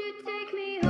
you take me home?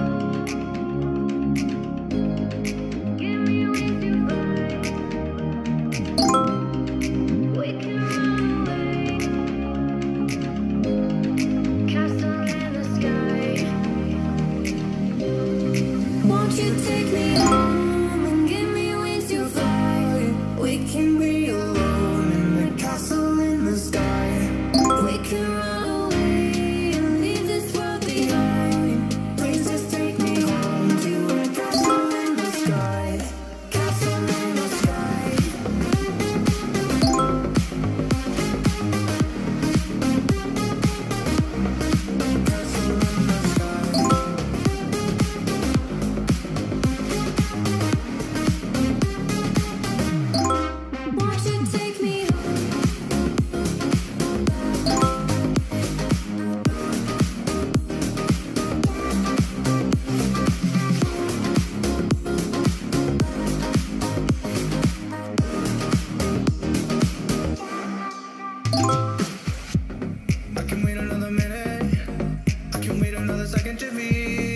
can wait another second to be.